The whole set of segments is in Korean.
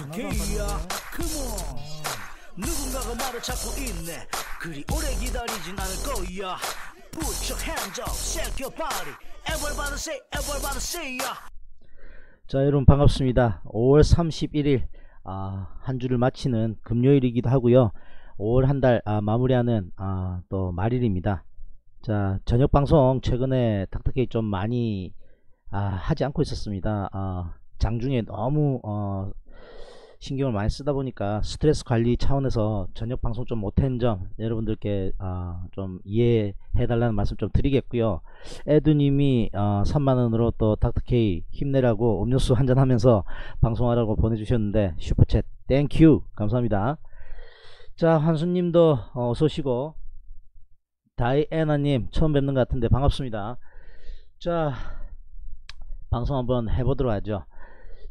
닥터케이야 컴온 누군가가 말을 찾고 있네. 그리 오래 기다리진 않을 거야. Put your hands up, shake your body. Everybody say, everybody say ya 자 여러분 반갑습니다. 5월 31일 아, 한 주를 마치는 금요일이기도 하고요. 5월 한 달 아, 마무리하는 아, 또 말일입니다. 자 저녁 방송 최근에 닥터케이 좀 많이 아, 하지 않고 있었습니다. 아, 장중에 너무 어, 신경을 많이 쓰다 보니까 스트레스 관리 차원에서 저녁 방송 좀 못한 점 여러분들께 어, 좀 이해해 달라는 말씀 좀 드리겠고요. 에드님이 어, 3만원으로 또 닥터케이 힘내라고 음료수 한잔 하면서 방송하라고 보내주셨는데 super chat thank you 감사합니다. 자 한수님도 어, 어서 오시고. 다이애나님 처음 뵙는 것 같은데 반갑습니다. 자 방송 한번 해보도록 하죠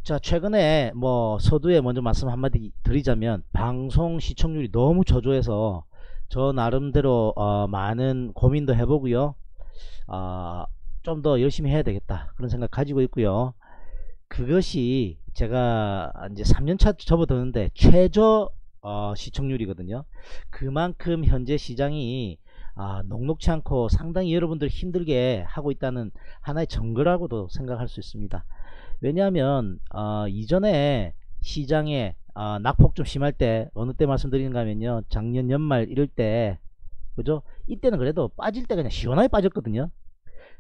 자 최근에 뭐 서두에 먼저 말씀 한마디 드리자면 방송 시청률이 너무 저조해서 저 나름대로 어, 많은 고민도 해보고요. 어, 좀 더 열심히 해야 되겠다. 그런 생각 가지고 있고요. 그것이 제가 이제 3년차 접어드는데 최저 어, 시청률이거든요. 그만큼 현재 시장이 아, 녹록치 않고 상당히 여러분들 힘들게 하고 있다는 하나의 증거라고도 생각할 수 있습니다 왜냐하면 어, 이전에 시장에 어, 낙폭 좀 심할 때 어느 때 말씀드리는가 하면요. 작년 연말 이럴 때 그죠? 이때는 그래도 빠질 때 그냥 시원하게 빠졌거든요.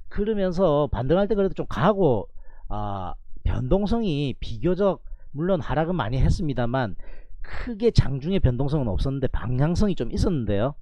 그러면서 반등할 때 그래도 좀 가고 어, 변동성이 비교적 물론 하락은 많이 했습니다만 크게 장중의 변동성은 없었는데 방향성이 좀 있었는데요.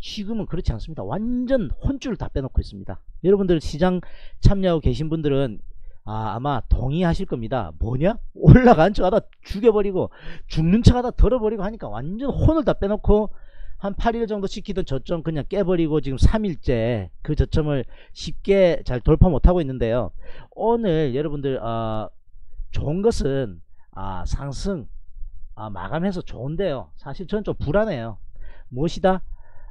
지금은 그렇지 않습니다. 완전 혼줄 다 빼놓고 있습니다. 여러분들 시장 참여하고 계신 분들은 아, 아마 동의하실 겁니다. 뭐냐? 올라간 척 하다 죽여버리고 죽는 척 하다 덜어버리고 하니까 완전 혼을 다 빼놓고 한 8일 정도 지키던 저점 그냥 깨버리고 지금 3일째 그 저점을 쉽게 잘 돌파 못하고 있는데요. 오늘 여러분들 어, 좋은 것은 아, 상승 아, 마감해서 좋은데요. 사실 저는 좀 불안해요. 무엇이다?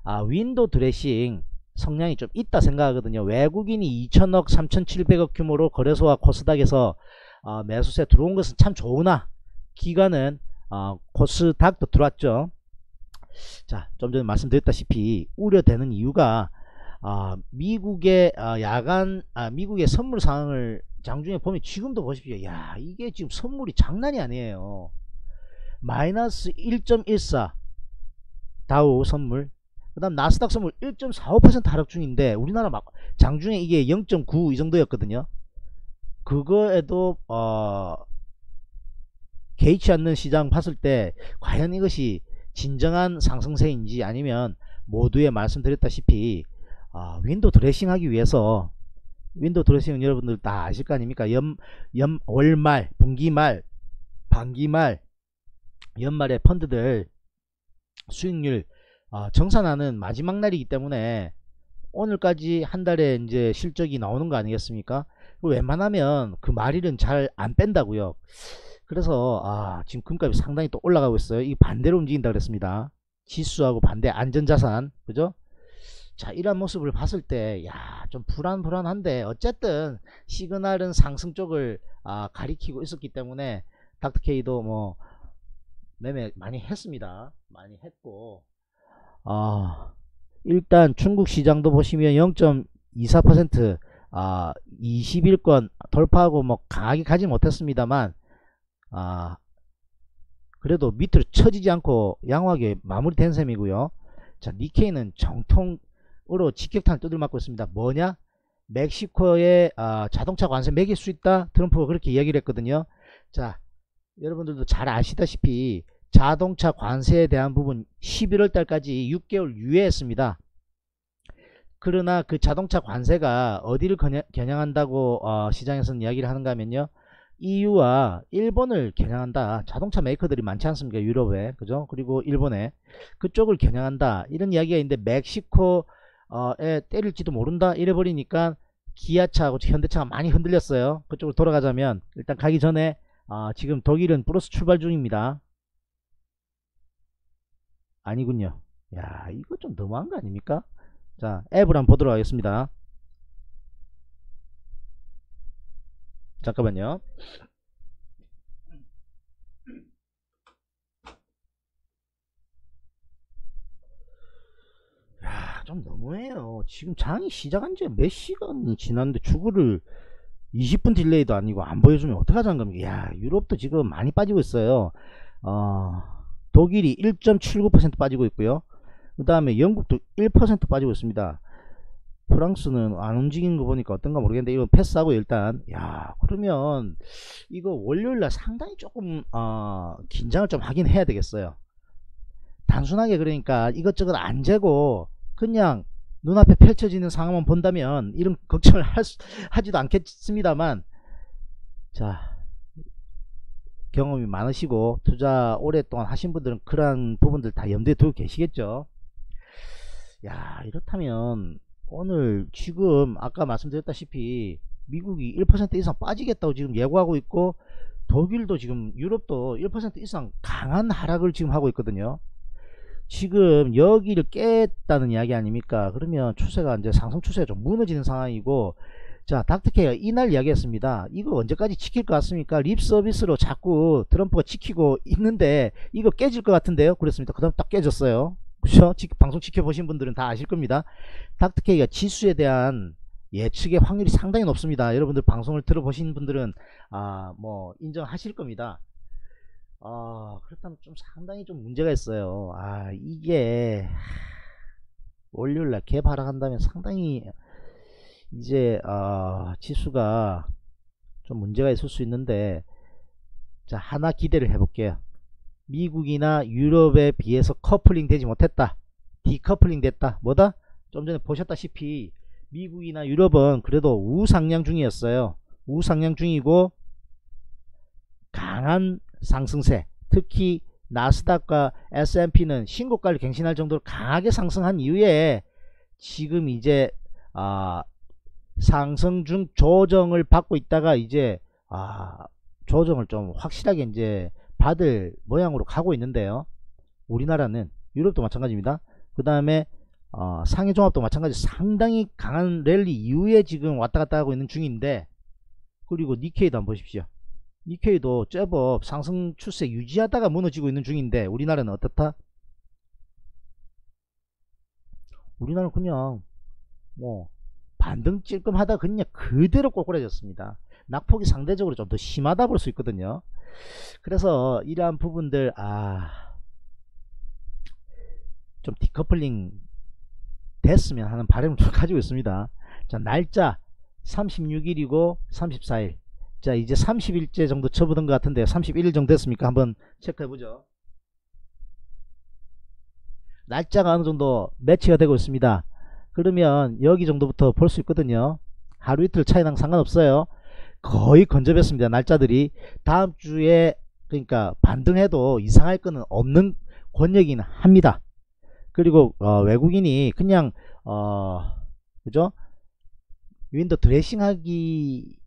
아, 윈도 드레싱 성량이 좀 있다 생각하거든요. 외국인이 2천억 3,700억 규모로 거래소와 코스닥에서 어, 매수세 들어온 것은 참 좋으나 기간은 어, 코스닥도 들어왔죠. 자, 좀 전에 말씀드렸다시피 우려되는 이유가 어, 미국의 어, 야간 아, 미국의 선물 상황을 장중에 보면 지금도 보십시오. 야 이게 지금 선물이 장난이 아니에요. 마이너스 1.14 다우 선물 그 다음 나스닥 선물 1.45% 하락 중인데 우리나라 막 장중에 이게 0.9 이 정도였거든요. 그거에도 어 개의치 않는 시장 봤을 때 과연 이것이 진정한 상승세인지 아니면 모두에 말씀드렸다시피 어, 윈도 드레싱 하기 위해서 윈도 드레싱은 여러분들 다 아실 거 아닙니까? 연, 연, 월말 분기말 반기말 연말에 펀드들 수익률 어, 정산하는 마지막 날이기 때문에 오늘까지 한 달에 이제 실적이 나오는 거 아니겠습니까? 웬만하면 그 말일은 잘 안 뺀다고요. 그래서 아, 지금 금값이 상당히 또 올라가고 있어요. 이 반대로 움직인다 그랬습니다. 지수하고 반대 안전자산 그죠? 자 이런 모습을 봤을 때 야 좀 불안불안한데 어쨌든 시그널은 상승 쪽을 아, 가리키고 있었기 때문에 닥터케이도 뭐 매매 많이 했습니다. 많이 했고 아, 일단 중국 시장도 보시면 0.24% 아, 21권 돌파하고 뭐 강하게 가지 못했습니다만 아, 그래도 밑으로 처지지 않고 양호하게 마무리된 셈이고요. 자, 니케이는 정통으로 직격탄 두들맞고 있습니다. 뭐냐? 멕시코에 아, 자동차 관세 매길 수 있다. 트럼프가 그렇게 이야기를 했거든요. 자, 여러분들도 잘 아시다시피 자동차 관세에 대한 부분 11월 달까지 6개월 유예했습니다. 그러나 그 자동차 관세가 어디를 겨냥 한다고 어, 시장에서는 이야기를 하는가 하면요. EU와 일본을 겨냥한다. 자동차 메이커들이 많지 않습니까? 유럽에. 그죠? 그리고 일본에. 그쪽을 겨냥한다. 이런 이야기가 있는데 멕시코에 때릴지도 모른다. 이래버리니까 기아차하고 현대차가 많이 흔들렸어요. 그쪽으로 돌아가자면 일단 가기 전에 어, 지금 독일은 플러스 출발 중입니다. 아니군요. 야, 이거 좀 너무한 거 아닙니까? 자, 앱을 한번 보도록 하겠습니다. 잠깐만요. 야, 좀 너무해요. 지금 장이 시작한 지 몇 시간이 지났는데 주구를 20분 딜레이도 아니고 안 보여주면 어떡하자는 겁니까? 야, 유럽도 지금 많이 빠지고 있어요. 어, 독일이 1.79% 빠지고 있고요. 그 다음에 영국도 1% 빠지고 있습니다. 프랑스는 안 움직이는 거 보니까 어떤가 모르겠는데 이거 패스하고 일단 야 그러면 이거 월요일날 상당히 조금 어, 긴장을 좀 하긴 해야 되겠어요. 단순하게 그러니까 이것저것 안 재고 그냥 눈앞에 펼쳐지는 상황만 본다면 이런 걱정을 할 수, 하지도 않겠습니다만 자 경험이 많으시고 투자 오랫동안 하신 분들은 그러한 부분들 다 염두에 두고 계시겠죠? 야 이렇다면 오늘 지금 아까 말씀드렸다시피 미국이 1% 이상 빠지겠다고 지금 예고하고 있고 독일도 지금 유럽도 1% 이상 강한 하락을 지금 하고 있거든요. 지금 여기를 깼다는 이야기 아닙니까? 그러면 추세가 이제 상승 추세가 좀 무너지는 상황이고 자 닥터케가 이날 이야기했습니다. 이거 언제까지 지킬 것 같습니까? 립 서비스로 자꾸 트럼프가 지키고 있는데 이거 깨질 것 같은데요? 그랬습니다. 그 다음 딱 깨졌어요. 그죠 방송 지켜보신 분들은 다 아실 겁니다. 닥터케이가 지수에 대한 예측의 확률이 상당히 높습니다. 여러분들 방송을 들어보신 분들은 아 뭐 인정하실 겁니다. 아 그렇다면 좀 상당히 좀 문제가 있어요. 아 이게 월요일날 개발한다면 상당히 이제 어, 지수가 좀 문제가 있을 수 있는데 자 하나 기대를 해볼게요. 미국이나 유럽에 비해서 커플링 되지 못했다. 디커플링 됐다. 뭐다? 좀 전에 보셨다시피 미국이나 유럽은 그래도 우상향 중이었어요. 우상향 중이고 강한 상승세. 특히 나스닥과 S&P는 신고가를 갱신할 정도로 강하게 상승한 이후에 지금 이제 아, 상승 중 조정을 받고 있다가 이제 아, 조정을 좀 확실하게 이제 받을 모양으로 가고 있는데요. 우리나라는 유럽도 마찬가지입니다. 그 다음에 어, 상해 종합도 마찬가지 상당히 강한 랠리 이후에 지금 왔다갔다 하고 있는 중인데 그리고 니케이도 한번 보십시오. 니케이도 제법 상승 추세 유지하다가 무너지고 있는 중인데 우리나라는 어떻다? 우리나라는 그냥 뭐 반등 찔끔하다 그냥 그대로 꼬꾸라졌습니다. 낙폭이 상대적으로 좀 더 심하다 볼 수 있거든요. 그래서 이러한 부분들 아 좀 디커플링 됐으면 하는 바람을 좀 가지고 있습니다. 자 날짜 36일이고 34일 자 이제 30일째 정도 쳐보던 것 같은데 31일 정도 됐습니까 한번 체크해보죠 날짜가 어느 정도 매치가 되고 있습니다 그러면 여기 정도부터 볼 수 있거든요. 하루 이틀 차이랑 상관없어요. 거의 건접했습니다 날짜들이. 다음 주에 그러니까 반등해도 이상할 거는 없는 권역이긴 합니다. 그리고 어, 외국인이 그냥 어 그죠? 윈도 드레싱하기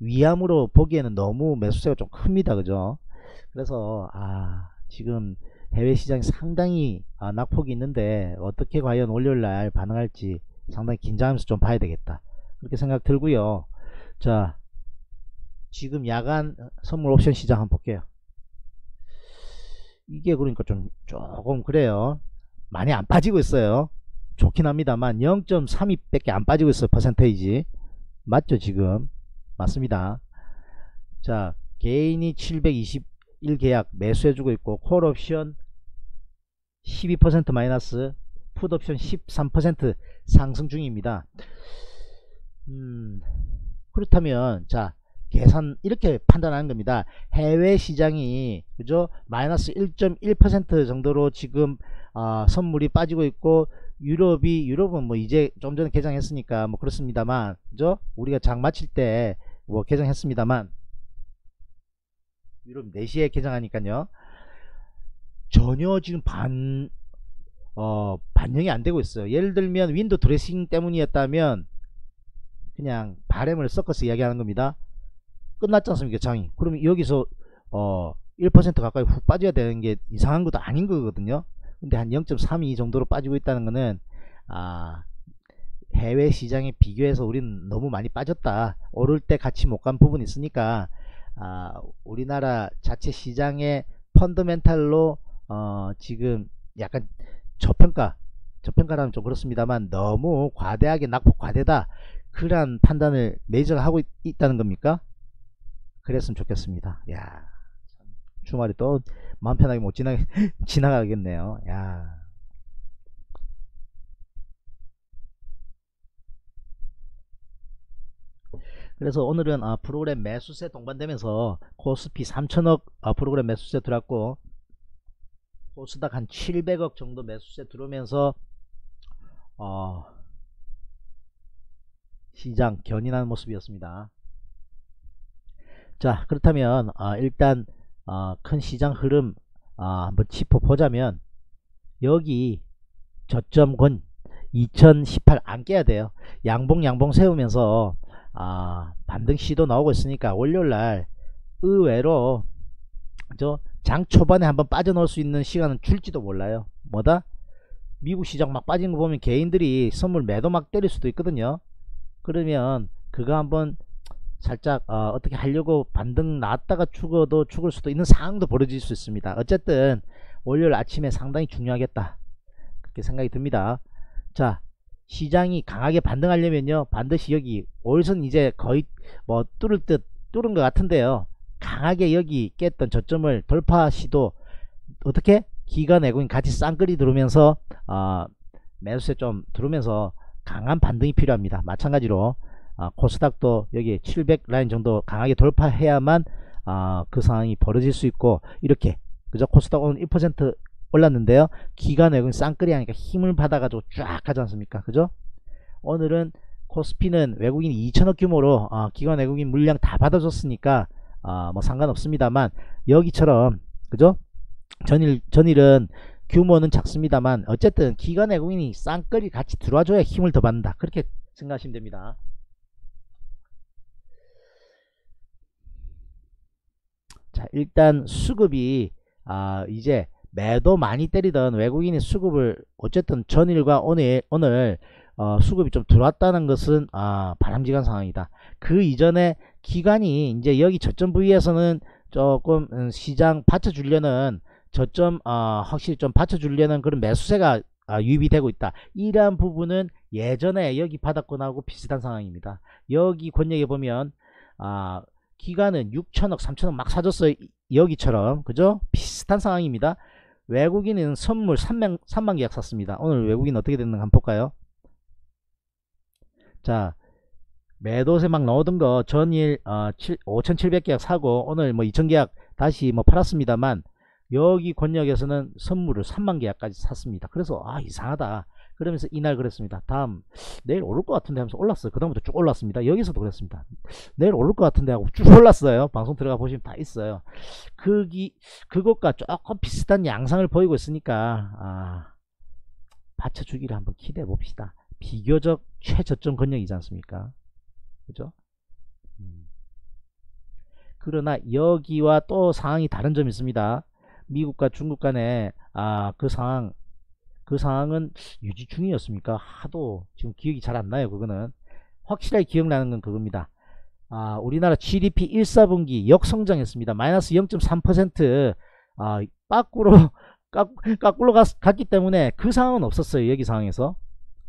위함으로 보기에는 너무 매수세가 좀 큽니다 그죠? 그래서 아 지금 해외 시장이 상당히 아, 낙폭이 있는데 어떻게 과연 월요일 날 반응할지 상당히 긴장하면서 좀 봐야 되겠다. 그렇게 생각 들고요. 자 지금 야간 선물 옵션 시장 한번 볼게요. 이게 그러니까 좀 조금 그래요. 많이 안 빠지고 있어요. 좋긴 합니다만 0.32 밖에 안 빠지고 있어요 퍼센테이지. 맞죠 지금? 맞습니다. 자 개인이 721 계약 매수해주고 있고 콜옵션 12% 마이너스 풋옵션 13% 상승 중입니다. 음, 그렇다면 자 계산 이렇게 판단하는 겁니다. 해외 시장이 그죠 마이너스 1.1% 정도로 지금 어, 선물이 빠지고 있고 유럽이 유럽은 뭐 이제 좀 전에 개장했으니까 뭐 그렇습니다만 그죠 우리가 장 마칠 때 뭐 개장했습니다만 유럽 4시에 개장하니까요 전혀 지금 반 어, 반영이 안 되고 있어요. 예를 들면 윈도 드레싱 때문이었다면 그냥 바램을 섞어서 이야기하는 겁니다. 끝났지 않습니까 장이? 그러면 여기서 어, 1% 가까이 훅 빠져야 되는 게 이상한 것도 아닌 거거든요. 근데 한 0.32 정도로 빠지고 있다는 것은 아 해외 시장에 비교해서 우리는 너무 많이 빠졌다. 오를 때 같이 못 간 부분이 있으니까 아 우리나라 자체 시장의 펀더멘탈로 어 지금 약간 저평가 저평가라면 좀 그렇습니다만 너무 과대하게 낙폭 과대다 그러한 판단을 메이저가 하고 있, 다는 겁니까? 그랬으면 좋겠습니다. 야 주말에 또 마음 편하게 못 지나, 지나가겠네요. 야 그래서 오늘은 아, 프로그램 매수세 동반되면서 코스피 3천억 아, 프로그램 매수세 들어왔고 코스닥 한 700억 정도 매수세 들어오면서 어, 시장 견인하는 모습이었습니다. 자 그렇다면 아, 일단 아, 큰 시장 흐름 아, 한번 짚어보자면 여기 저점권 2018 안 깨야 돼요. 양봉 양봉 세우면서 아, 반등 시도 나오고 있으니까 월요일날 의외로 저 장 초반에 한번 빠져나올 수 있는 시간은 줄지도 몰라요. 뭐다? 미국 시장 막 빠진 거 보면 개인들이 선물 매도 막 때릴 수도 있거든요. 그러면 그거 한번 살짝 어, 떻게 하려고 반등 나왔다가 죽어도 죽을 수도 있는 상황도 벌어질 수 있습니다. 어쨌든 월요일 아침에 상당히 중요하겠다. 그렇게 생각이 듭니다. 자 시장이 강하게 반등하려면요 반드시 여기 올선 이제 거의 뭐 뚫을 듯 뚫은 것 같은데요 강하게 여기 깼던 저점을 돌파 시도 어떻게 기관 외국인 같이 쌍끌이 들어오면서 어, 매수세 좀 들어오면서 강한 반등이 필요합니다 마찬가지로 어, 코스닥도 여기 700 라인 정도 강하게 돌파해야만 어, 그 상황이 벌어질 수 있고 이렇게 그죠 코스닥 오늘 1% 올랐는데요. 기관 외국인 쌍끌이 하니까 힘을 받아가지고 쫙 가지 않습니까? 그죠? 오늘은 코스피는 외국인 2천억 규모로 어, 기관 외국인 물량 다 받아줬으니까 어, 뭐 상관없습니다만 여기처럼 그죠? 전일 전일은 규모는 작습니다만 어쨌든 기관 외국인이 쌍끌이 같이 들어와줘야 힘을 더 받는다. 그렇게 생각하시면 됩니다. 자 일단 수급이 아 이제 매도 많이 때리던 외국인의 수급을 어쨌든 전일과 오늘 오늘 어, 수급이 좀 들어왔다는 것은 아, 바람직한 상황이다. 그 이전에 기간이 이제 여기 저점 부위에서는 조금 음, 시장 받쳐주려는 저점 어, 확실히 좀 받쳐주려는 그런 매수세가 아, 유입이 되고 있다. 이러한 부분은 예전에 여기 바닥권하고 비슷한 상황입니다. 여기 권역에 보면 아, 기간은 6천억, 3천억 막 사줬어요. 여기처럼 그죠? 비슷한 상황입니다. 외국인은 선물 3만, 3만 계약 샀습니다. 오늘 외국인 어떻게 됐는가 한번 볼까요? 자 매도세 막 넣어둔 거 전일 어, 5,700계약 사고 오늘 뭐 2,000계약 다시 뭐 팔았습니다만 여기 권역에서는 선물을 3만 계약까지 샀습니다. 그래서 아 이상하다. 그러면서 이날 그랬습니다. 다음 내일 오를 것 같은데 하면서 올랐어요. 그 다음부터 쭉 올랐습니다. 여기서도 그랬습니다. 내일 오를 것 같은데 하고 쭉 올랐어요. 방송 들어가 보시면 다 있어요. 그기 그것과 조금 비슷한 양상을 보이고 있으니까 아 받쳐주기를 한번 기대해 봅시다. 비교적 최저점 권역이지 않습니까? 그죠? 음. 그러나 여기와 또 상황이 다른 점이 있습니다. 미국과 중국 간에 아 그 상황 그 상황은 유지 중이었습니까? 하도 지금 기억이 잘 안 나요. 그거는 확실하게 기억나는 건 그겁니다. 아, 우리나라 GDP 1, 4분기 역성장했습니다. 마이너스 0.3% 아, 빠꾸로 까꾸로 갔 기 때문에 그 상황은 없었어요. 여기 상황에서.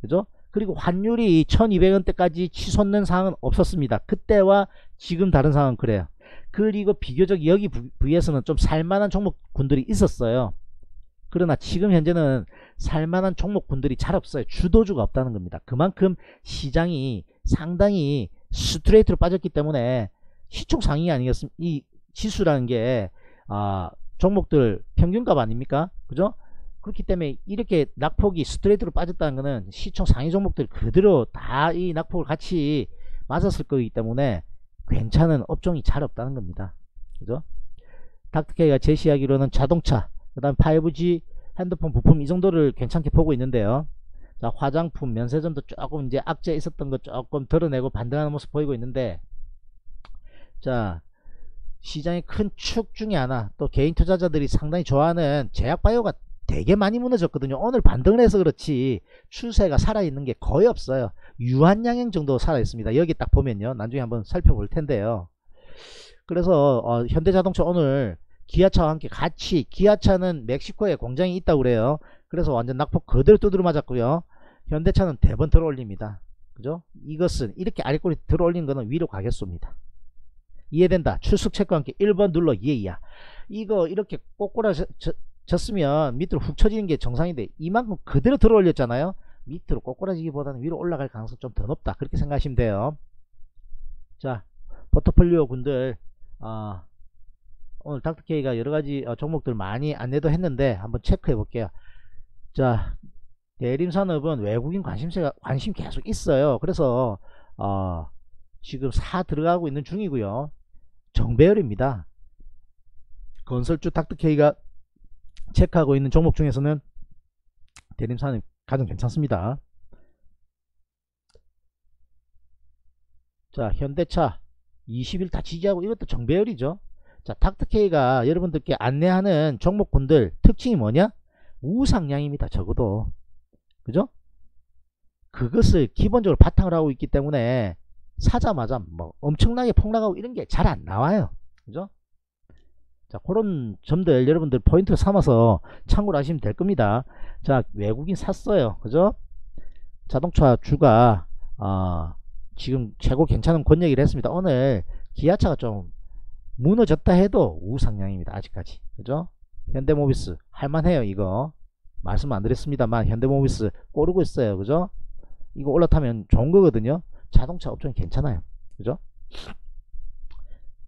그죠? 그리고 환율이 1200원대까지 치솟는 상황은 없었습니다. 그때와 지금 다른 상황은 그래요. 그리고 비교적 여기 부위에서는 좀 살만한 종목군들이 있었어요. 그러나 지금 현재는 살만한 종목군들이 잘 없어요. 주도주가 없다는 겁니다. 그만큼 시장이 상당히 스트레이트로 빠졌기 때문에 시총 상위 아니겠습니까? 이 지수라는 게 아, 종목들 평균값 아닙니까? 그죠? 그렇기 때문에 이렇게 낙폭이 스트레이트로 빠졌다는 것은 시총 상위 종목들 그대로 다 이 낙폭을 같이 맞았을 거기 때문에 괜찮은 업종이 잘 없다는 겁니다. 그죠? 닥터케이가 제시하기로는 자동차 그 다음 5G 핸드폰 부품 이 정도를 괜찮게 보고 있는데요 자 화장품 면세점도 조금 이제 악재 있었던 거 조금 드러내고 반등하는 모습 보이고 있는데 자 시장의 큰 축 중에 하나 또 개인 투자자들이 상당히 좋아하는 제약바이오가 되게 많이 무너졌거든요 오늘 반등을 해서 그렇지 추세가 살아있는 게 거의 없어요 유한양행 정도 살아있습니다 여기 딱 보면요 나중에 한번 살펴볼 텐데요 그래서 어, 현대자동차 오늘 기아차와 함께 같이 기아차는 멕시코에 공장이 있다고 그래요. 그래서 완전 낙폭 그대로 두드려 맞았고요. 현대차는 대번 들어 올립니다. 그죠? 이것은 이렇게 아래꼬리 들어 올린 거는 위로 가겠습니다. 이해된다. 출석 체크와 함께 1번 눌러 예야. 이거 이렇게 꼬꾸라 졌으면 밑으로 훅 쳐지는 게 정상인데 이만큼 그대로 들어 올렸잖아요. 밑으로 꼬꾸라지기보다는 위로 올라갈 가능성 좀 더 높다. 그렇게 생각하시면 돼요. 자, 포트폴리오 군들 어, 오늘 닥터케이가 여러가지 어, 종목들 많이 안내도 했는데 한번 체크해 볼게요. 자, 대림산업은 외국인 관심세가 관심 계속 있어요. 그래서 어, 지금 사 들어가고 있는 중이고요. 정배열입니다. 건설주 닥터케이가 체크하고 있는 종목 중에서는 대림산업 가장 괜찮습니다. 자, 현대차 20일 다 지지하고 이것도 정배열이죠. 자, 닥터케이가 여러분들께 안내하는 종목군들 특징이 뭐냐? 우상향입니다. 적어도. 그죠? 그것을 기본적으로 바탕을 하고 있기 때문에 사자마자 뭐 엄청나게 폭락하고 이런 게 잘 안 나와요. 그죠? 자, 그런 점들 여러분들 포인트 삼아서 참고를 하시면 될 겁니다. 자, 외국인 샀어요. 그죠? 자동차 주가, 어, 지금 최고 괜찮은 권역이라 했습니다. 오늘 기아차가 좀 무너졌다 해도 우상향입니다. 아직까지. 그죠? 현대모비스 할만해요. 이거. 말씀 안 드렸습니다만 현대모비스 꼬르고 있어요. 그죠? 이거 올라타면 좋은 거거든요. 자동차 업종이 괜찮아요. 그죠?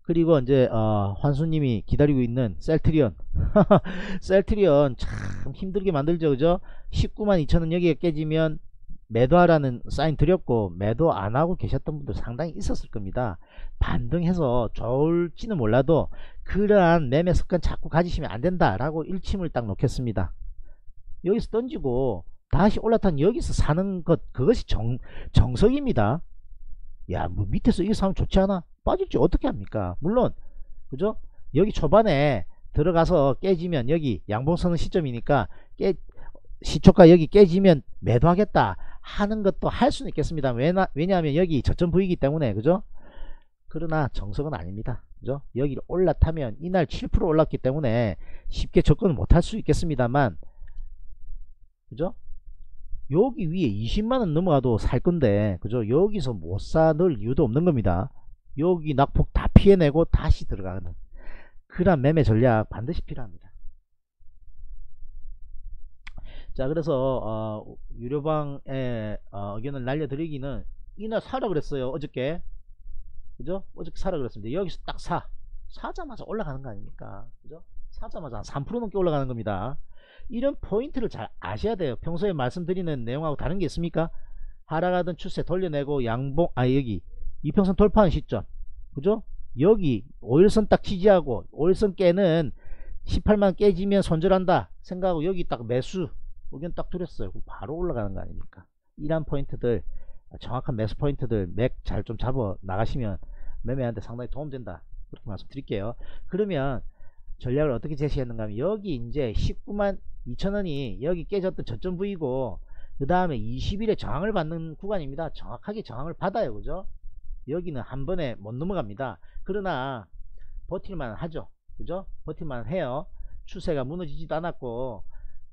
그리고 이제 어, 환수님이 기다리고 있는 셀트리온. 셀트리온 참 힘들게 만들죠 그죠? 19만 2천원 여기에 깨지면 매도하라는 사인 드렸고 매도 안하고 계셨던 분들 상당히 있었을 겁니다. 반등해서 좋을지는 몰라도 그러한 매매 습관 자꾸 가지시면 안된다 라고 일침을 딱 놓겠습니다. 여기서 던지고 다시 올라탄 여기서 사는 것 그것이 정, 정석입니다 야 뭐 밑에서 이거 사면 좋지 않아? 빠질지 어떻게 합니까? 물론 그죠? 여기 초반에 들어가서 깨지면 여기 양봉 서는 시점이니까 깨 시초가 여기 깨지면 매도하겠다 하는 것도 할 수는 있겠습니다. 왜냐, 왜냐하면 여기 저점 부위이기 때문에 그죠? 그러나 정석은 아닙니다. 그죠? 여기를 올라타면 이날 7% 올랐기 때문에 쉽게 접근을 못할 수 있겠습니다만 그죠 여기 위에 20만원 넘어가도 살 건데 그죠? 여기서 못 사 넣을 이유도 없는 겁니다. 여기 낙폭 다 피해내고 다시 들어가는 그런 매매 전략 반드시 필요합니다. 자 그래서 어, 유료방에 어, 의견을 날려드리기는 이날 사라 그랬어요 어저께. 그죠? 어저께 사라 그랬습니다. 여기서 딱 사. 사자마자 올라가는 거 아닙니까? 그죠? 사자마자 3% 넘게 올라가는 겁니다 이런 포인트를 잘 아셔야 돼요. 평소에 말씀드리는 내용하고 다른 게 있습니까? 하락하던 추세 돌려내고 양봉 아 여기 이평선 돌파한 시점. 그죠? 여기 5일선 딱 지지하고 5일선 깨는 18만 깨지면 손절한다 생각하고 여기 딱 매수 의견 딱 드렸어요. 바로 올라가는 거 아닙니까? 이런 포인트들 정확한 매수 포인트들 맥 잘 좀 잡아 나가시면 매매하는데 상당히 도움된다. 그렇게 말씀드릴게요. 그러면 전략을 어떻게 제시했는가 하면 여기 이제 19만 2천원이 여기 깨졌던 저점 부위고 그 다음에 20일에 저항을 받는 구간입니다. 정확하게 저항을 받아요. 그죠? 여기는 한 번에 못 넘어갑니다. 그러나 버틸만 하죠. 그죠? 버틸만 해요. 추세가 무너지지도 않았고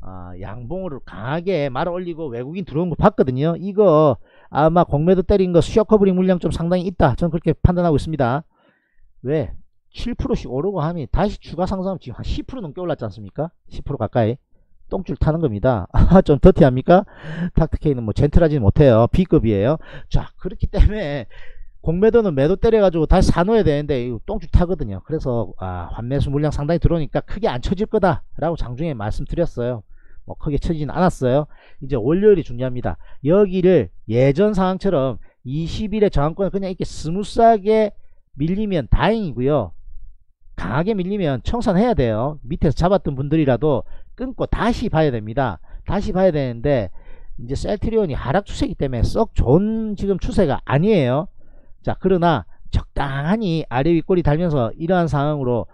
어, 양봉으로 강하게 말아 올리고 외국인 들어온 거 봤거든요. 이거 아마 공매도 때린 거 short covering 물량 좀 상당히 있다. 저는 그렇게 판단하고 있습니다. 왜 7%씩 오르고 하면 다시 추가 상승하면 지금 한 10% 넘게 올랐지 않습니까? 10% 가까이 똥줄 타는 겁니다. 좀 더티합니까? 닥터케이는 뭐 젠틀하지는 못해요. B급이에요. 자 그렇기 때문에 공매도는 매도 때려가지고 다시 사놓아야 되는데 똥줄 타거든요. 그래서 아, 환매수 물량 상당히 들어오니까 크게 안 쳐질 거다 라고 장중에 말씀드렸어요. 뭐 크게 쳐지진 않았어요. 이제 월요일이 중요합니다. 여기를 예전 상황처럼 20일의 저항권을 그냥 이렇게 스무스하게 밀리면 다행이고요 강하게 밀리면 청산해야 돼요 밑에서 잡았던 분들이라도 끊고 다시 봐야 됩니다 다시 봐야 되는데 이제 셀트리온이 하락 추세이기 때문에 썩 좋은 지금 추세가 아니에요 자 그러나 적당히 아래 윗꼬리 달면서 이러한 상황으로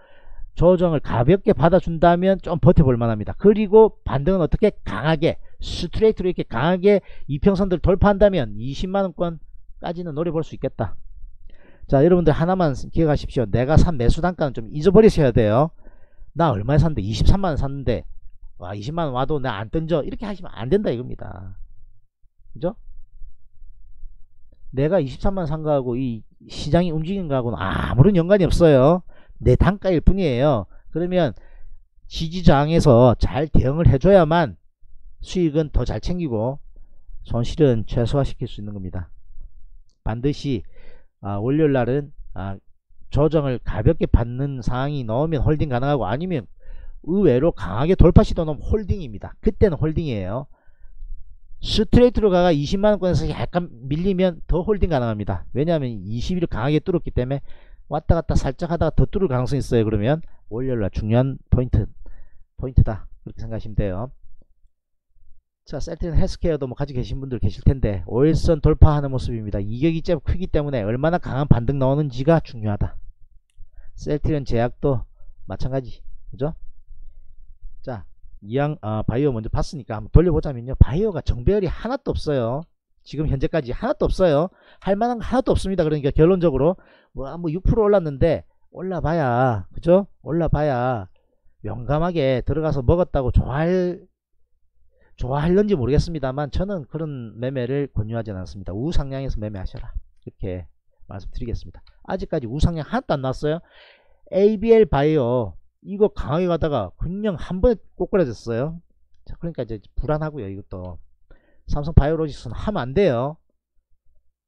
조정을 가볍게 받아준다면 좀 버텨볼 만합니다. 그리고 반등은 어떻게 강하게 스트레이트로 이렇게 강하게 이평선들 돌파한다면 20만원권까지는 노려볼 수 있겠다. 자 여러분들 하나만 기억하십시오. 내가 산 매수 단가는 좀 잊어버리셔야 돼요. 나 얼마에 샀는데? 23만원 샀는데. 와 20만원 와도 나 안 던져. 이렇게 하시면 안 된다 이겁니다. 그죠? 내가 23만원 산 거하고 이 시장이 움직이는 거하고는 아무런 연관이 없어요. 내 단가일 뿐이에요. 그러면 지지저항에서 잘 대응을 해줘야만 수익은 더 잘 챙기고 손실은 최소화시킬 수 있는 겁니다. 반드시 아, 월요일 날은 아, 조정을 가볍게 받는 상황이 나오면 홀딩 가능하고 아니면 의외로 강하게 돌파 시도 나오면 홀딩입니다. 그때는 홀딩이에요. 스트레이트로 가가 20만원권에서 약간 밀리면 더 홀딩 가능합니다. 왜냐하면 20일 강하게 뚫었기 때문에 왔다 갔다 살짝 하다가 더 뚫을 가능성이 있어요. 그러면 월요일날 중요한 포인트, 포인트다. 그렇게 생각하시면 돼요. 자, 셀트리온 헬스케어도 뭐 가지고 계신 분들 계실 텐데 5일선 돌파하는 모습입니다. 이격이 좀 크기 때문에 얼마나 강한 반등 나오는지가 중요하다. 셀트리온 제약도 마찬가지. 그죠? 자, 이양 아, 바이오 먼저 봤으니까 한번 돌려보자면요. 바이오가 정배열이 하나도 없어요. 지금 현재까지 하나도 없어요. 할 만한 거 하나도 없습니다. 그러니까 결론적으로 뭐, 뭐6% 올랐는데 올라봐야 그죠? 올라봐야 용감하게 들어가서 먹었다고 좋아할 좋아할런지 모르겠습니다만 저는 그런 매매를 권유하지 않습니다. 우상향에서 매매하셔라. 이렇게 말씀드리겠습니다. 아직까지 우상향 하나도 안 났어요. ABL 바이오 이거 강하게 가다가 그냥 한 번에 꼬꾸라졌어요. 자, 그러니까 이제 불안하고요. 이것도 삼성 바이오로직스는 하면 안 돼요.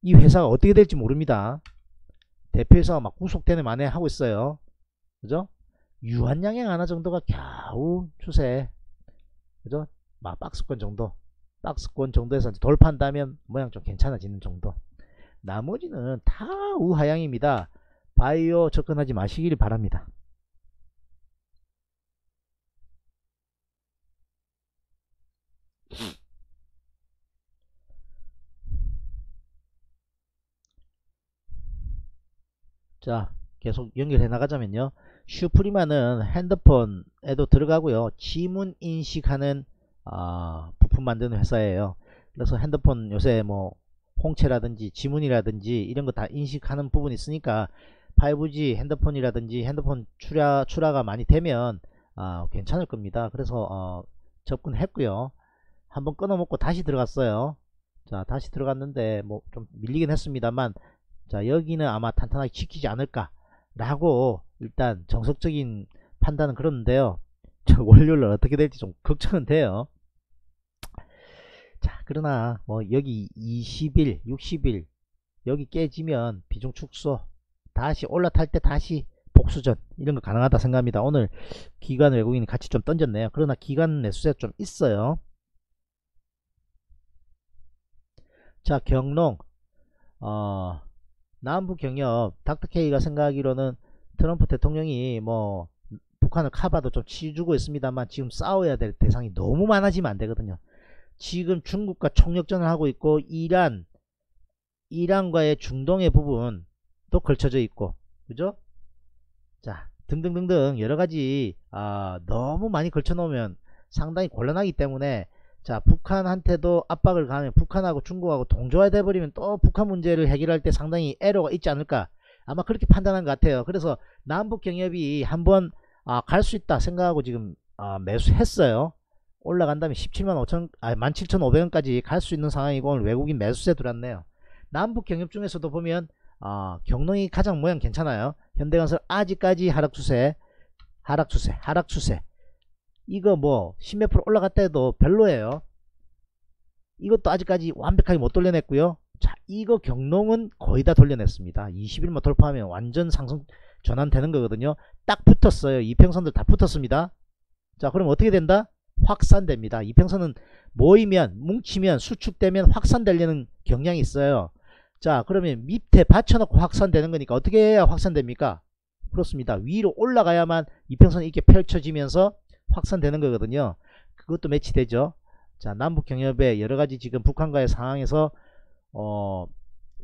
이 회사가 어떻게 될지 모릅니다. 대표회사가 막 구속되는 만에 하고 있어요. 그죠? 유한양행 하나 정도가 겨우 추세. 그죠? 막 박스권 정도. 박스권 정도에서 돌파한다면 모양 좀 괜찮아지는 정도. 나머지는 다 우하향입니다. 바이오 접근하지 마시길 바랍니다. 자 계속 연결해 나가자면요 슈프리마는 핸드폰에도 들어가고요 지문 인식하는 어, 부품 만드는 회사예요. 그래서 핸드폰 요새 뭐 홍채라든지 지문이라든지 이런 거 다 인식하는 부분이 있으니까 5G 핸드폰이라든지 핸드폰 출하, 출하가 많이 되면 어, 괜찮을 겁니다. 그래서 어, 접근했고요. 한번 끊어먹고 다시 들어갔어요. 자 다시 들어갔는데 뭐 좀 밀리긴 했습니다만 자 여기는 아마 탄탄하게 지키지 않을까 라고 일단 정석적인 판단은 그런데요. 저 월요일날 어떻게 될지 좀 걱정은 돼요 자 그러나 뭐 여기 20일 60일 여기 깨지면 비중 축소 다시 올라탈 때 다시 복수전 이런 거 가능하다 생각합니다. 오늘 기관 외국인이 같이 좀 던졌네요. 그러나 기관 매수세 좀 있어요. 자 경농. 어 남북 경협 닥터케이가 생각하기로는 트럼프 대통령이 뭐 북한을 카바도 좀 치주고 있습니다만 지금 싸워야 될 대상이 너무 많아지면 안 되거든요. 지금 중국과 총력전을 하고 있고 이란 이란과의 중동의 부분도 걸쳐져 있고 그죠? 자 등등등등 여러가지 아, 너무 많이 걸쳐 놓으면 상당히 곤란하기 때문에 자 북한한테도 압박을 가하면 북한하고 중국하고 동조화 돼버리면 또 북한 문제를 해결할 때 상당히 에러가 있지 않을까? 아마 그렇게 판단한 것 같아요. 그래서 남북 경협이 한번 아, 갈 수 있다 생각하고 지금 아, 매수했어요 올라간다면 17만 5천 아 17,500원까지 갈 수 있는 상황이고 오늘 외국인 매수세 들어왔네요. 남북 경협 중에서도 보면 아, 경농이 가장 모양 괜찮아요. 현대건설 아직까지 하락 추세 하락 추세 하락 추세. 이거 뭐 10몇 프로 올라갔다 해도 별로예요. 이것도 아직까지 완벽하게 못 돌려냈고요. 자 이거 경농은 거의 다 돌려냈습니다. 20일만 돌파하면 완전 상승 전환되는 거거든요. 딱 붙었어요. 이평선들 다 붙었습니다. 자 그럼 어떻게 된다 확산됩니다 이평선은 모이면 뭉치면 수축되면 확산되려는 경향이 있어요 자 그러면 밑에 받쳐놓고 확산되는 거니까 어떻게 해야 확산됩니까 그렇습니다 위로 올라가야만 이평선이 이렇게 펼쳐지면서 확산되는 거거든요. 그것도 매치되죠. 자, 남북 경협의 여러 가지 지금 북한과의 상황에서 어,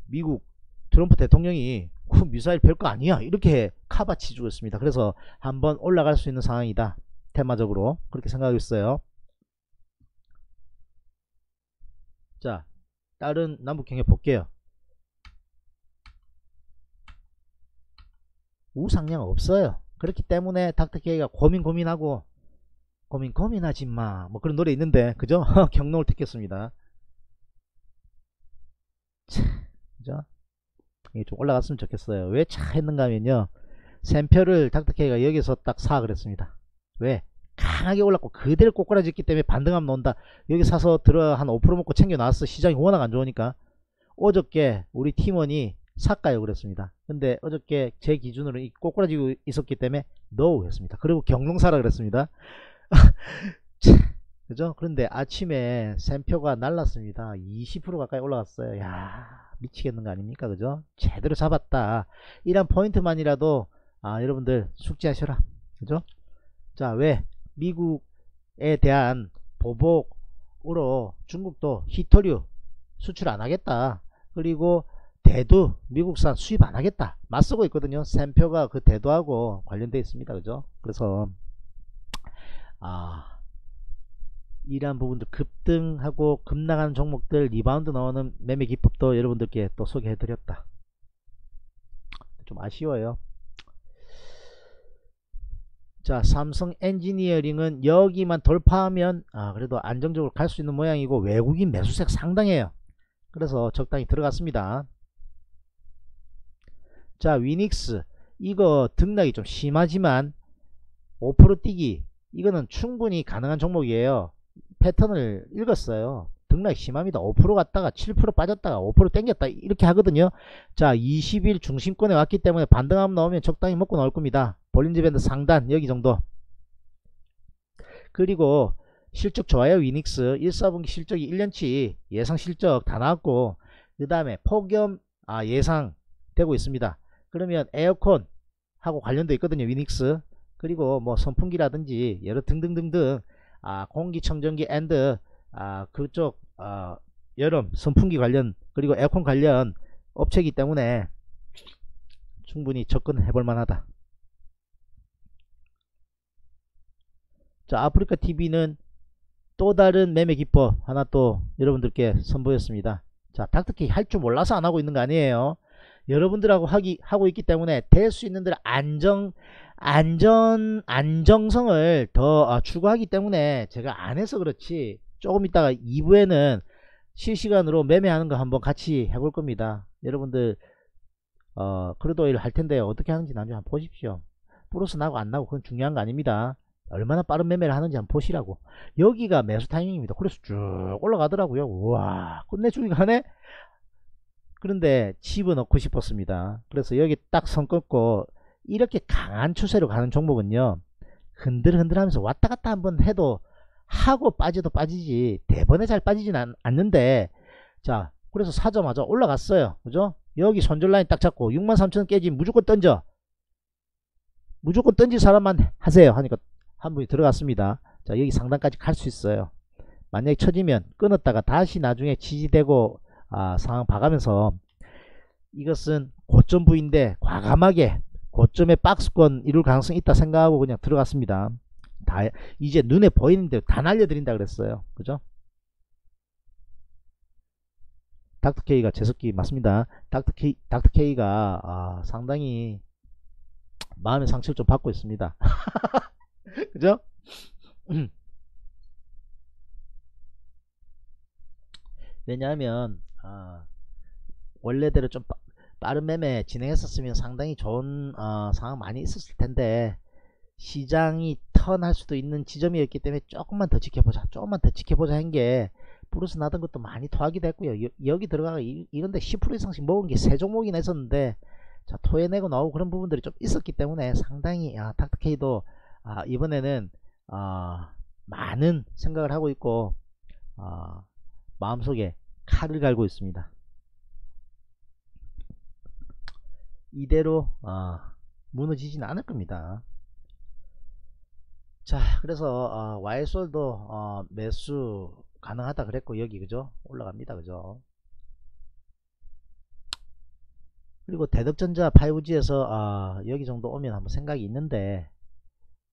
미국 트럼프 대통령이 그 미사일 별거 아니야 이렇게 카바치 주고 있습니다. 그래서 한번 올라갈 수 있는 상황이다. 테마적으로 그렇게 생각하고 있어요. 자, 다른 남북 경협 볼게요. 우상량 없어요. 그렇기 때문에 닥터케이가 고민 고민하고 고민 고민하지 마. 뭐 그런 노래 있는데 그죠? 경로를 택했습니다. 차, 그죠? 이게 좀 올라갔으면 좋겠어요. 왜 차 했는가 하면요. 샘표를 닥터케이가 여기서 딱 사악을 했습니다. 왜? 강하게 올랐고 그대로 꼬꾸라졌기 때문에 반등하면 논다. 여기 사서 들어 한 5% 먹고 챙겨 나왔어. 시장이 워낙 안 좋으니까. 어저께 우리 팀원이 삭가요 그랬습니다. 근데 어저께 제 기준으로 이 꼬꾸라지고 있었기 때문에 노우 했습니다. 그리고 경롱사라 그랬습니다. 그죠? 그런데 아침에 샘표가 날랐습니다. 20% 가까이 올라갔어요. 야 미치겠는 거 아닙니까? 그죠? 제대로 잡았다. 이런 포인트만이라도 아 여러분들 숙지하셔라. 그죠? 자 왜? 미국에 대한 보복으로 중국도 히토류 수출 안 하겠다. 그리고 대두 미국산 수입 안 하겠다. 맞서고 있거든요. 샘표가 그 대두하고 관련되어 있습니다. 그죠? 그래서 아 이러한 부분들 급등하고 급락하는 종목들 리바운드 나오는 매매 기법도 여러분들께 또 소개해 드렸다. 좀 아쉬워요. 자 삼성 엔지니어링은 여기만 돌파하면 아 그래도 안정적으로 갈 수 있는 모양이고 외국인 매수색 상당해요. 그래서 적당히 들어갔습니다. 자 위닉스. 이거 등락이 좀 심하지만 5% 뛰기. 이거는 충분히 가능한 종목이에요. 패턴을 읽었어요 등락이 심합니다. 5% 갔다가 7% 빠졌다가 5% 땡겼다. 이렇게 하거든요. 자 20일 중심권에 왔기 때문에 반등하면 나오면 적당히 먹고 나올 겁니다. 볼린지 밴드 상단 여기 정도. 그리고 실적 좋아요 위닉스. 1 4분기 실적이 1년치 예상 실적 다 나왔고 그 다음에 폭염 아, 예상 되고 있습니다. 그러면 에어컨 하고 관련돼 있거든요 위닉스. 그리고 뭐 선풍기라든지 여러 등등등등 아, 공기청정기 and 아, 그쪽 아, 여름 선풍기 관련 그리고 에어컨 관련 업체이기 때문에 충분히 접근해 볼 만하다. 자 아프리카 TV는 또 다른 매매 기법 하나 또 여러분들께 선보였습니다. 자 닥터키 할 줄 몰라서 안 하고 있는 거 아니에요. 여러분들하고 하기, 하고 있기 때문에 될 수 있는 대로 안정 안전 안정성을 더 어, 추구하기 때문에 제가 안 해서 그렇지 조금 있다가 2부에는 실시간으로 매매하는 거 한번 같이 해볼 겁니다. 여러분들 어 그래도 일 할 텐데 어떻게 하는지 나중에 한번 보십시오. 플러스 나고 안 나고 그건 중요한 거 아닙니다. 얼마나 빠른 매매를 하는지 한번 보시라고. 여기가 매수 타이밍입니다. 그래서 쭉 올라가더라고요. 우와 끝내주기 가네. 그런데 집어넣고 싶었습니다. 그래서 여기 딱 선 끊고 이렇게 강한 추세로 가는 종목은요 흔들흔들 하면서 왔다 갔다 한번 해도 하고 빠져도 빠지지 대번에 잘 빠지진 않, 않는데 자 그래서 사자마자 올라갔어요 그죠 여기 손절 라인 딱 잡고 63,000원 깨지 무조건 던져 무조건 던질 사람만 하세요 하니까 한 분이 들어갔습니다. 자 여기 상단까지 갈 수 있어요. 만약에 쳐지면 끊었다가 다시 나중에 지지되고 아, 상황 봐가면서 이것은 고점 부인데 과감하게 고점에 박스권 이룰 가능성이 있다 생각하고 그냥 들어갔습니다. 다 이제 눈에 보이는 대로 다 날려드린다 그랬어요. 그죠? 닥터케이가 제석기 맞습니다. 닥터케이, 닥터케이가 아, 상당히 마음의 상처를 좀 받고 있습니다. 그죠? 왜냐하면 아, 원래대로 좀 빠, 빠른 매매 진행했었으면 상당히 좋은 어, 상황 많이 있었을 텐데 시장이 턴할 수도 있는 지점이었기 때문에 조금만 더 지켜보자 조금만 더 지켜보자 한게 플러스 나던 것도 많이 토하기도 했고요 여, 기 들어가가 이, 이런데 10% 이상씩 먹은 게 세 종목이나 있었는데 자 토해내고 나오고 그런 부분들이 좀 있었기 때문에 상당히 아, 닥터케이도 아, 이번에는 아, 많은 생각을 하고 있고 아, 마음속에 칼을 갈고 있습니다. 이대로 아, 무너지진 않을 겁니다. 자 그래서 어, 와이솔도 어, 매수 가능하다 그랬고 여기 그죠? 올라갑니다 그죠? 그리고 대덕전자 5G에서 어, 여기 정도 오면 한번 생각이 있는데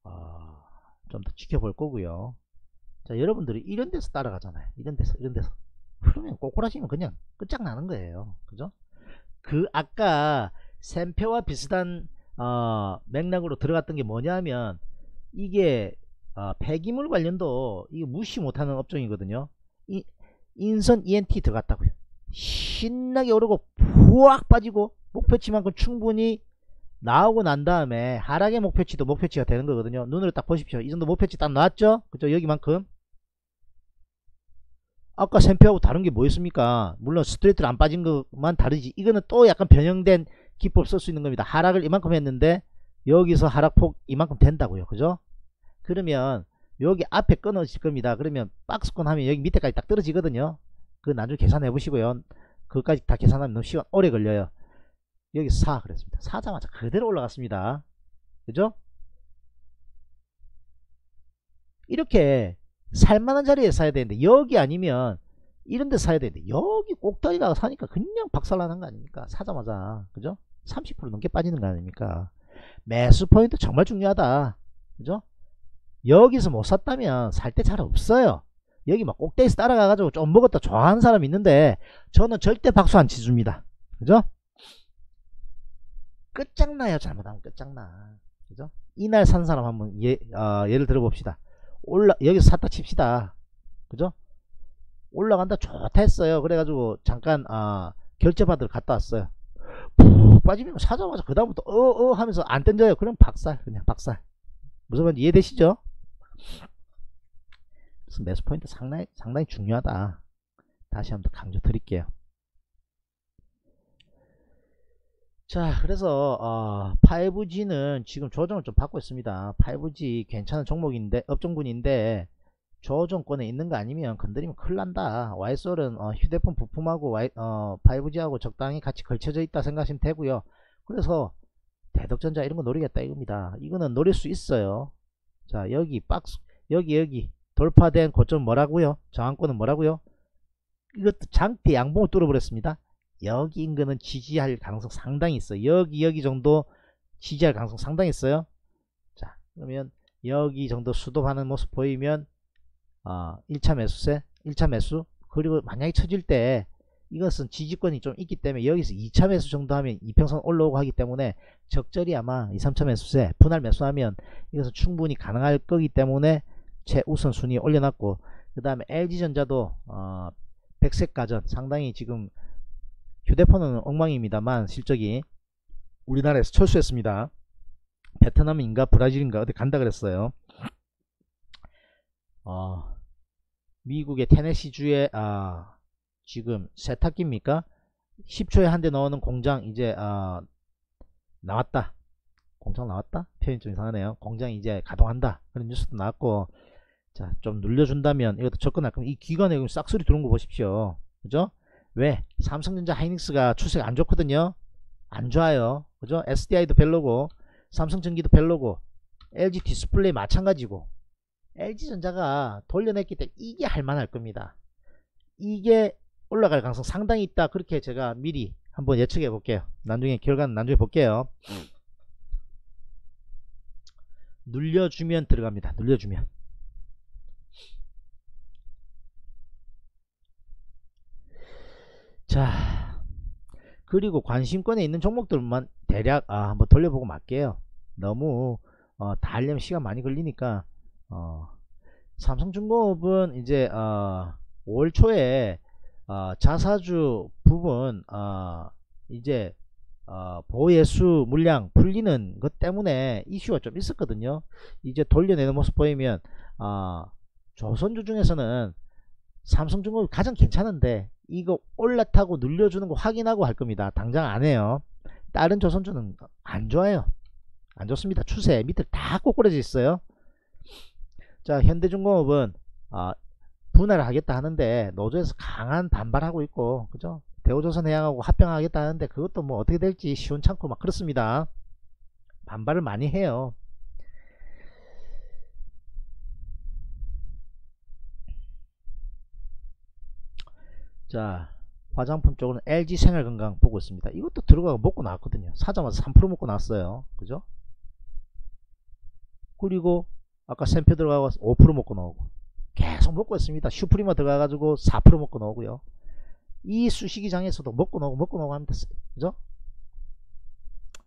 어, 좀더 지켜볼 거고요. 자 여러분들이 이런 데서 따라가잖아요. 이런 데서 이런 데서. 그러면 꼬꾸라지면 그냥 끝장나는 거예요. 그죠? 그 아까 샘표와 비슷한 어, 맥락으로 들어갔던 게 뭐냐면 이게 어, 폐기물 관련도 이거 무시 못하는 업종이거든요. 이, 인선 ENT 들어갔다고요. 신나게 오르고 후악 빠지고 목표치만큼 충분히 나오고 난 다음에 하락의 목표치도 목표치가 되는 거거든요. 눈으로 딱 보십시오. 이 정도 목표치 딱 나왔죠? 그죠? 여기만큼. 아까 샘표하고 다른 게 뭐였습니까? 물론 스트레이트로 안 빠진 것만 다르지. 이거는 또 약간 변형된 기법 쓸 수 있는 겁니다. 하락을 이만큼 했는데 여기서 하락폭 이만큼 된다고요. 그죠? 그러면 여기 앞에 끊어질 겁니다. 그러면 박스권 하면 여기 밑에까지 딱 떨어지거든요. 그 나중에 계산해 보시고요. 그것까지 다 계산하면 너무 시간 오래 걸려요. 여기 4 그랬습니다. 사자마자 그대로 올라갔습니다. 그죠? 이렇게 살만한 자리에 사야 되는데 여기 아니면 이런 데 사야 되는데 여기 꼭다리가 사니까 그냥 박살나는 거 아닙니까? 사자마자 그죠? 30% 넘게 빠지는 거 아닙니까? 매수 포인트 정말 중요하다. 그죠? 여기서 못 샀다면 살 때 잘 없어요. 여기 막 꼭대기에서 따라가가지고 좀 먹었다 좋아하는 사람 있는데 저는 절대 박수 안 치줍니다. 그죠? 끝장나요 잘못하면 끝장나. 그죠? 이날 산 사람 한번 예, 어, 예를 들어봅시다. 올라 여기서 샀다 칩시다. 그죠? 올라간다 좋다 했어요. 그래가지고 잠깐 어, 결제 받으러 갔다 왔어요. 푹 빠지면 사자마자 그 다음부터 어어 하면서 안 던져요. 그럼 박살 그냥 박살. 무슨 말인지 이해되시죠? 그래서 매수 포인트 상당히 상당히 중요하다. 다시 한번 강조 드릴게요. 자 그래서 어, 5G는 지금 조정을 좀 받고 있습니다. 5G 괜찮은 종목인데 업종군인데 조정권에 있는 거 아니면 건드리면 큰일 난다. YSO는 어, 휴대폰 부품하고 Y, 어, 5G하고 적당히 같이 걸쳐져 있다 생각하시면 되고요. 그래서 대덕전자 이런 거 노리겠다 이겁니다. 이거는 노릴 수 있어요 자 여기 박스 여기 여기. 돌파된 고점 뭐라고요? 저항권은 뭐라고요? 이것도 장대 양봉을 뚫어버렸습니다. 여기 인근은 지지할 가능성 상당히 있어요. 여기 여기 정도 지지할 가능성 상당히 있어요. 자 그러면 여기 정도 수도하는 모습 보이면 어, 1차 매수세 1차 매수. 그리고 만약에 쳐질 때 이것은 지지권이 좀 있기 때문에 여기서 2차 매수 정도 하면 이평선 올라오고 하기 때문에 적절히 아마 2, 3차 매수세 분할 매수하면 이것은 충분히 가능할 거기 때문에 최우선 순위 올려놨고 그 다음에 LG전자도 어, 백색 가전 상당히 지금 휴대폰은 엉망입니다만 실적이 우리나라에서 철수했습니다. 베트남인가 브라질인가 어디 간다 그랬어요. 어, 미국의 테네시주에 아, 지금 세탁기입니까? 10초에 한 대 넣는 공장 이제 아, 나왔다. 공장 나왔다? 표현이 좀 이상하네요. 공장 이제 가동한다. 그런 뉴스도 나왔고 자, 좀 눌려준다면 이것도 접근할 거면 이 기관에 싹소리 들어온 거 보십시오. 그죠? 왜? 삼성전자 하이닉스가 추세가 안 좋거든요. 안 좋아요. 그죠? SDI도 별로고 삼성전기도 별로고 LG 디스플레이 마찬가지고 LG전자가 돌려냈기 때문에 이게 할만할 겁니다. 이게 올라갈 가능성 상당히 있다. 그렇게 제가 미리 한번 예측해 볼게요. 나중에 결과는 나중에 볼게요. 눌려주면 들어갑니다. 눌려주면. 자 그리고 관심권에 있는 종목들만 대략 아, 한번 돌려보고 말게요 너무 어, 다 하려면 시간 많이 걸리니까 어, 삼성중공업은 이제 어, 5월 초에 어, 자사주 부분 어, 이제 어, 보예수 물량 풀리는 것 때문에 이슈가 좀 있었거든요 이제 돌려내는 모습 보이면 어, 조선주 중에서는 삼성중공업이 가장 괜찮은데 이거 올라타고 눌려주는 거 확인하고 할 겁니다. 당장 안 해요. 다른 조선주는 안 좋아요. 안 좋습니다. 추세 밑에 다 꼬꾸라져 있어요. 자 현대중공업은 어, 분할을 하겠다 하는데 노조에서 강한 반발하고 있고 그죠? 대우조선해양하고 합병하겠다 하는데 그것도 뭐 어떻게 될지 시원찮고 막 그렇습니다. 반발을 많이 해요. 자 화장품 쪽은 LG 생활건강 보고 있습니다. 이것도 들어가고 먹고 나왔거든요. 사자마자 3% 먹고 나왔어요. 그죠? 그리고 아까 샘표 들어가고 5% 먹고 나오고 계속 먹고 있습니다. 슈프리마 들어가가지고 4% 먹고 나오고요. 이 수시기장에서도 먹고 나오고 먹고 나오고 합니다. 그죠?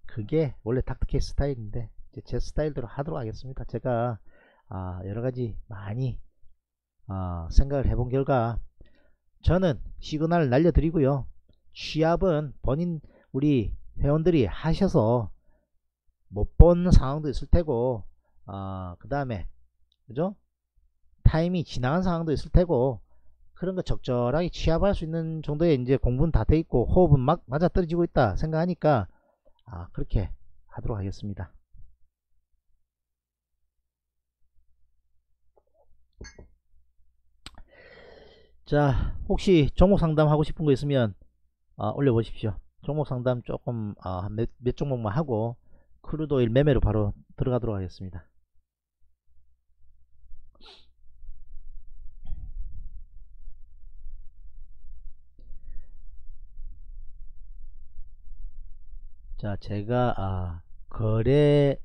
그게 원래 닥터케이 스타일인데 제 스타일대로 하도록 하겠습니다. 제가 아, 여러 가지 많이 아, 생각을 해본 결과 저는 시그널을 날려드리고요. 취합은 본인 우리 회원들이 하셔서 못 본 상황도 있을 테고 아, 그 다음에 그죠? 타임이 지나간 상황도 있을 테고 그런 거 적절하게 취합할 수 있는 정도의 이제 공부는 다 돼 있고 호흡은 막 맞아 떨어지고 있다 생각하니까 아 그렇게 하도록 하겠습니다. 자 혹시 종목 상담 하고 싶은 거 있으면 아, 올려보십시오. 종목 상담 조금 아, 몇, 몇 종목만 하고 크루도일 매매로 바로 들어가도록 하겠습니다. 자 제가 아, 거래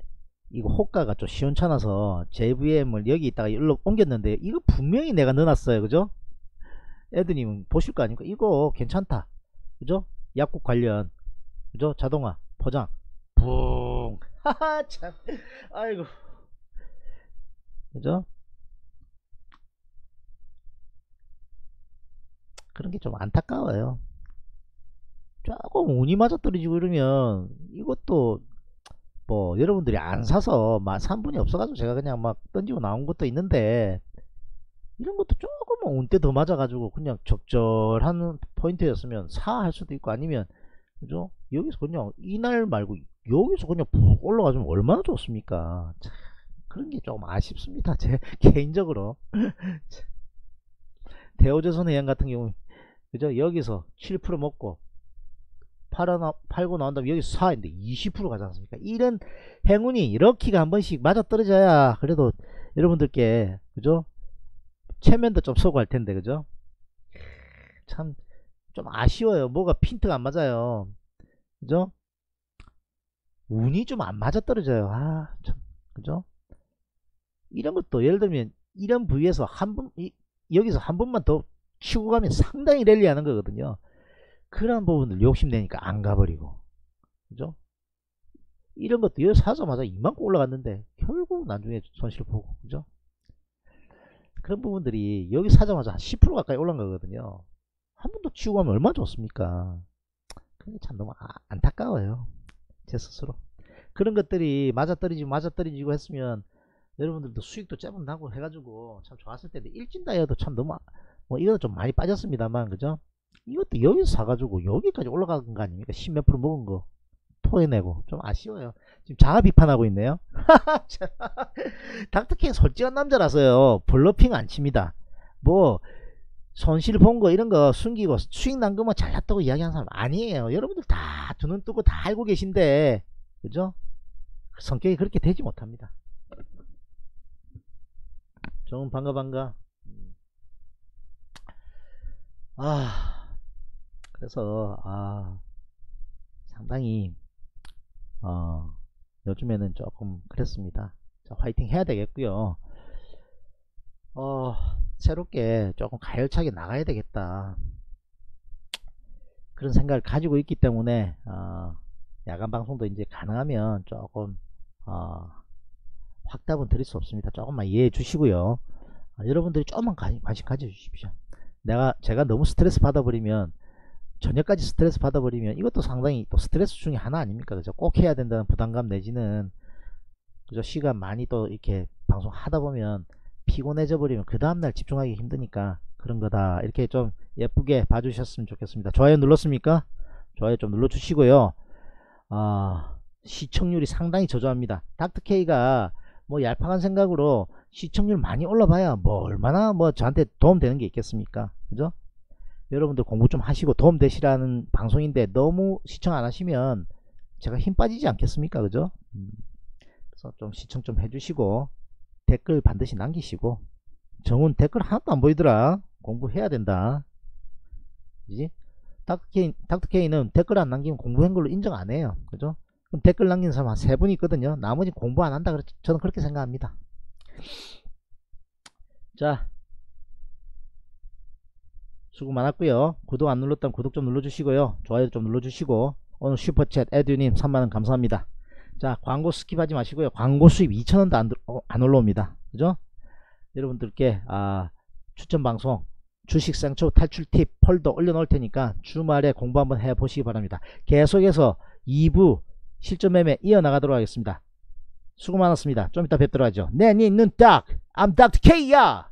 이거 호가가 좀 시원찮아서 JVM을 여기 있다가 일로 옮겼는데 이거 분명히 내가 넣어놨어요. 그죠? 애드님 보실 거 아닙니까? 이거 괜찮다. 그죠? 약국 관련. 그죠? 자동화. 포장. 붕. 하하 참. 아이고. 그죠? 그런 게 좀 안타까워요 조금 운이 맞아 떨어지고 이러면 이것도 뭐 여러분들이 안 사서 막 3분이 없어가지고 제가 그냥 막 던지고 나온 것도 있는데 이런 것도 조금 운때 더 맞아가지고 그냥 적절한 포인트였으면 사할 수도 있고 아니면 그죠? 여기서 그냥 이날 말고 여기서 그냥 푹 올라가주면 얼마나 좋습니까? 참, 그런 게 조금 아쉽습니다. 제 개인적으로. 대우조선 해양 같은 경우 그죠? 여기서 7% 먹고 팔아 팔고 나온 다음에 여기서 사인데 20% 가지 않습니까? 이런 행운이 이렇게가 한 번씩 맞아 떨어져야 그래도 여러분들께 그죠? 체면도 좀 서고 할 텐데 그죠? 참 좀 아쉬워요. 뭐가 핀트가 안 맞아요. 그죠? 운이 좀 안 맞아 떨어져요. 아 참 그죠? 이런 것도 예를 들면 이런 부위에서 한 번 여기서 한 번만 더 치고 가면 상당히 랠리하는 거거든요 그런 부분들 욕심내니까 안 가버리고. 그죠? 이런 것도 사자마자 이만큼 올라갔는데 결국 나중에 손실 보고. 그죠? 그런 부분들이 여기 사자마자 한 10% 가까이 올라간 거거든요. 한 번 더 치고 가면 얼마나 좋습니까? 그게 참 너무 아, 안타까워요. 제 스스로. 그런 것들이 맞아떨어지고 맞아떨어지고 했으면 여러분들도 수익도 째면 나고 해가지고 참 좋았을 텐데 일진 다이어도 참 너무 뭐 이것도 좀 많이 빠졌습니다만 그죠 이것도 여기서 사가지고 여기까지 올라간 거 아닙니까? 10몇 프로 먹은 거 토해내고 좀 아쉬워요. 지금 자아 비판하고 있네요. 닥터킹 솔직한 남자라서요. 블러핑 안 칩니다. 뭐 손실 본 거 이런 거 숨기고 수익 난 것만 잘났다고 이야기하는 사람 아니에요. 여러분들 다 두 눈 뜨고 다 알고 계신데 그죠? 성격이 그렇게 되지 못합니다. 좀 반가 반가. 아 그래서 아 상당히 어 요즘에는 조금 그랬습니다. 자 화이팅 해야 되겠고요. 어 새롭게 조금 가열차게 나가야 되겠다. 그런 생각을 가지고 있기 때문에 어, 야간 방송도 이제 가능하면 조금 어, 확답은 드릴 수 없습니다. 조금만 이해해 주시고요. 어, 여러분들이 조금만 관심 가져 주십시오. 내가 제가 너무 스트레스 받아 버리면 저녁까지 스트레스 받아버리면 이것도 상당히 또 스트레스 중에 하나 아닙니까? 그죠? 꼭 해야 된다는 부담감 내지는 그죠? 시간 많이 또 이렇게 방송 하다 보면 피곤해져 버리면 그 다음날 집중하기 힘드니까 그런 거다. 이렇게 좀 예쁘게 봐주셨으면 좋겠습니다. 좋아요 눌렀습니까? 좋아요 좀 눌러 주시고요. 아 시청률이 상당히 저조합니다. 닥터케이가 뭐 얄팍한 생각으로 시청률 많이 올라봐야 뭐 얼마나 뭐 저한테 도움되는 게 있겠습니까? 그죠 여러분들 공부 좀 하시고 도움 되시라는 방송인데 너무 시청 안 하시면 제가 힘 빠지지 않겠습니까? 그죠? 음, 그래서 좀 시청 좀 해주시고 댓글 반드시 남기시고 정훈 댓글 하나도 안 보이더라. 공부해야 된다. 그지 닥터케이, 닥터케이는 댓글 안 남기면 공부한 걸로 인정 안 해요. 그죠? 그럼 댓글 남기는 사람 한 세 분 있거든요. 나머지 공부 안 한다 저는 그렇게 생각합니다. 자 수고 많았고요. 구독 안 눌렀다면 구독 좀 눌러주시고요. 좋아요 좀 눌러주시고 오늘 Super Chat 에듀님 3만원 감사합니다. 자 광고 skip하지 마시고요. 광고 수입 2천원도 안, 들- 어, 안 올라옵니다. 그죠? 여러분들께 아 추천 방송 주식 상처 탈출 팁 폴더 올려놓을 테니까 주말에 공부 한번 해 보시기 바랍니다. 계속해서 2부 실전 매매 이어나가도록 하겠습니다. 수고 많았습니다. 좀 이따 뵙도록 하죠. 내니 눈딱! I'm Dr. K야